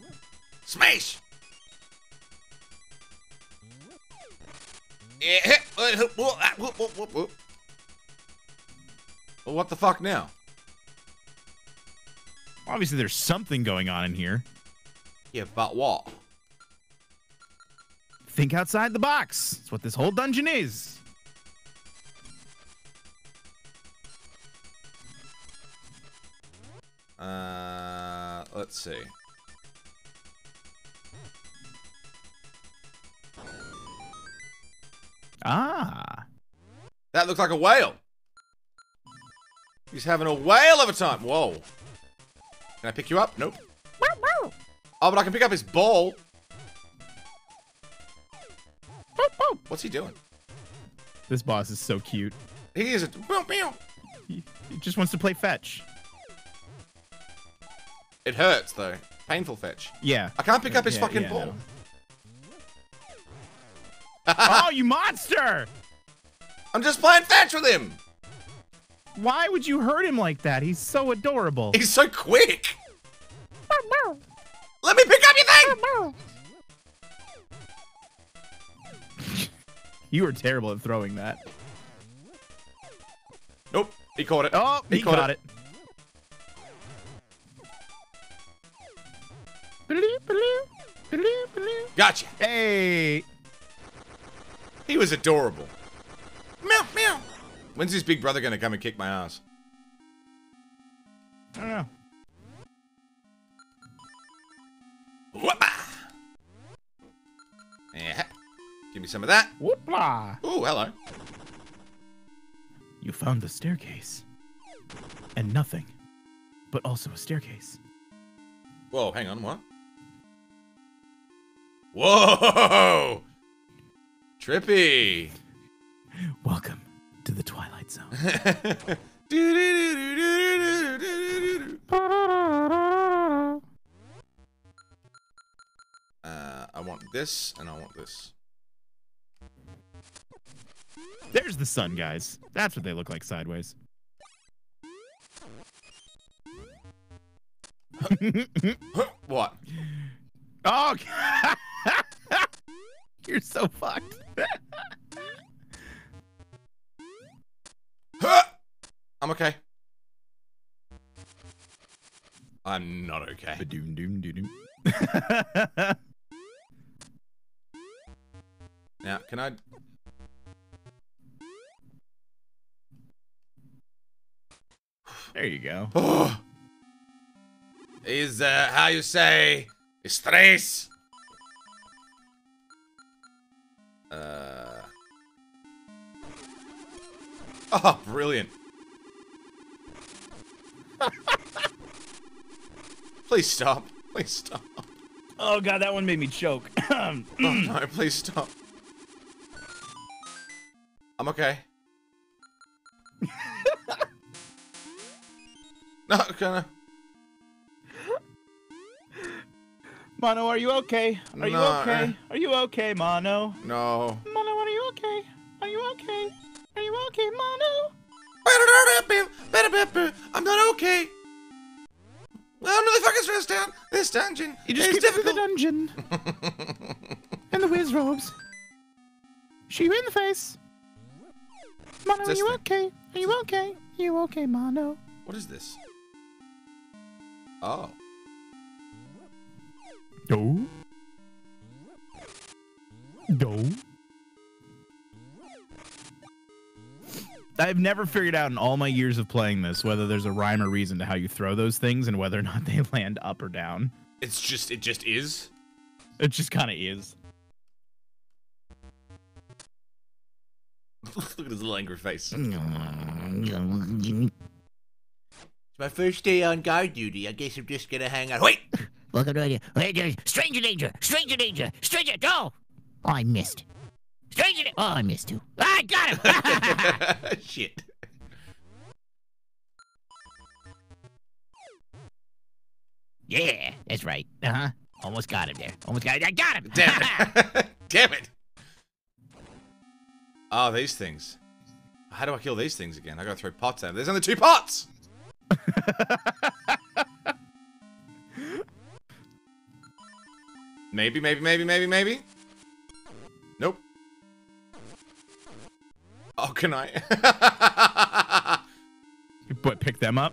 Smash. Well, (laughs) what the fuck now? Obviously, there's something going on in here. Yeah, but what? Think outside the box. That's what this whole dungeon is. Uh, let's see. Ah. That looks like a whale. He's having a whale of a time. Whoa. Can I pick you up? Nope. Oh, but I can pick up his ball. What's he doing? This boss is so cute. He is a. meow, meow. He, he just wants to play fetch. It hurts though. Painful fetch. Yeah. I can't pick up his Yeah, fucking yeah, ball. No. (laughs) oh, you monster! I'm just playing fetch with him. Why would you hurt him like that? He's so adorable. He's so quick. Let me pick up your thing. (laughs) You were terrible at throwing that. Nope. He caught it. Oh, he, caught caught it. it. Gotcha. Hey, He was adorable. Meow meow. When's his big brother gonna come and kick my ass? I don't know. Whoppa. Yeah. Give me some of that. Whoopla! Ooh, hello. You found the staircase. And nothing. But also a staircase. Whoa, hang on, what? Whoa! Trippy. Welcome to the Twilight Zone. (laughs) uh, I want this, and I want this. There's the sun, guys. That's what they look like sideways. (laughs) what? Oh, (laughs) (laughs) you're so fucked. (laughs) I'm okay. I'm not okay. Ba-doom, doom, doom. (laughs) Now, can I? there you go. (sighs) Is uh, how you say stress? Uh. Oh, brilliant! (laughs) please stop! Please stop! Oh god, that one made me choke. (clears throat) Oh no! Please stop! I'm okay. (laughs) no, gonna. Mono, are you okay? Are you No, okay? uh. Are you okay, Mono? No. Mono, are you okay? Are you okay? Are you okay, Mono? I'm not okay. I'm really fucking stressed out. This dungeon You just get through the difficult. dungeon. (laughs) and the Wizzrobes. Shoot you in the face. Mono, are you thing? okay? Are you okay? Are you okay, Mono? What is this? Oh. Do. Do. I've never figured out in all my years of playing this whether there's a rhyme or reason to how you throw those things and whether or not they (laughs) land up or down. It's just, it just is. It just kind of is. (laughs) Look at his little angry face. (laughs) It's my first day on guard duty. I guess I'm just gonna hang out. Wait! Welcome to there's stranger danger! Stranger danger! Stranger, go! Oh, I missed. Stranger Oh, I missed too. I got him! (laughs) (laughs) Shit. yeah, that's right. Uh huh. Almost got him there. Almost got him. I got him! Damn it. (laughs) Damn it. Oh, these things. How do I kill these things again? I gotta throw pots at them. There's only two pots! Maybe, maybe, maybe, maybe, maybe? Nope. Oh, can I? (laughs) But pick them up?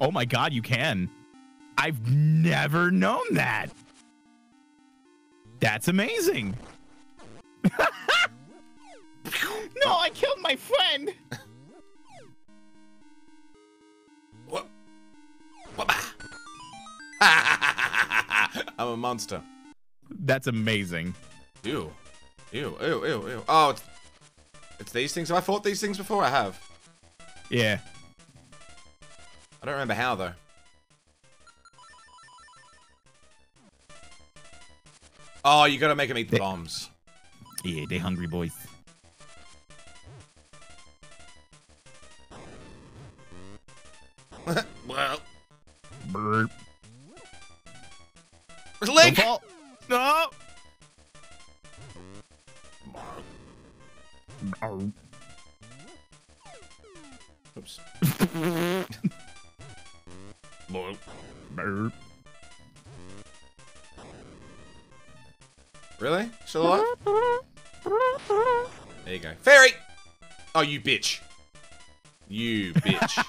Oh my god, you can. I've never known that. That's amazing. (laughs) no, I killed my friend. What? (laughs) I'm a monster. That's amazing. Ew. Ew, ew, ew, ew. Oh, it's, it's these things. Have I fought these things before? I have. Yeah. I don't remember how, though. Oh, you gotta make them eat the They- bombs. Yeah, they hungry boys. (laughs) well, Burp. Link! Fall. No. Oops. Really? Still alive? There you go. Fairy! Oh, you bitch. You bitch.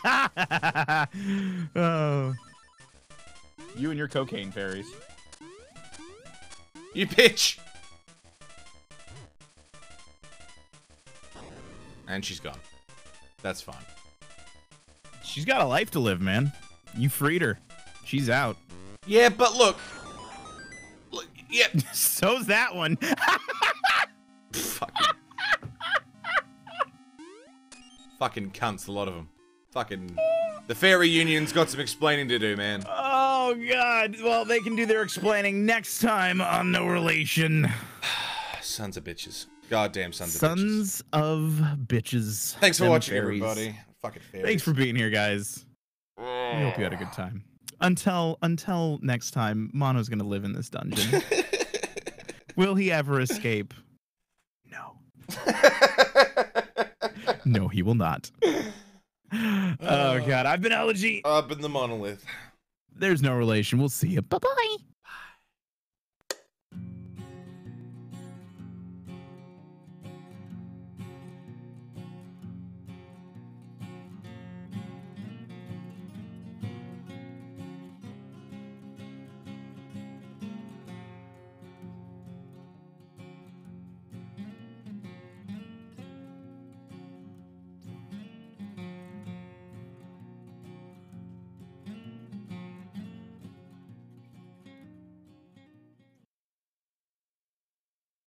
(laughs) oh. You and your cocaine fairies. You bitch! And she's gone. That's fine. She's got a life to live, man. You freed her. She's out. Yeah, but look. Look, yeah. (laughs) So's that one. (laughs) Fucking. Fucking cunts, a lot of them. Fucking. The fairy union's got some explaining to do, man. Oh god. Well, they can do their explaining next time on No Relation. Sons of bitches. Goddamn sons, of bitches. Sons of bitches. Thanks for Them watching, fairies. everybody. Fucking fairies. Thanks for being here, guys. We hope you had a good time. Until until next time, Mono's gonna live in this dungeon. (laughs) Will he ever escape? No. (laughs) No, he will not. Uh, oh god, I've been Elegy. Up in the monolith. There's no relation. We'll see you. Bye bye.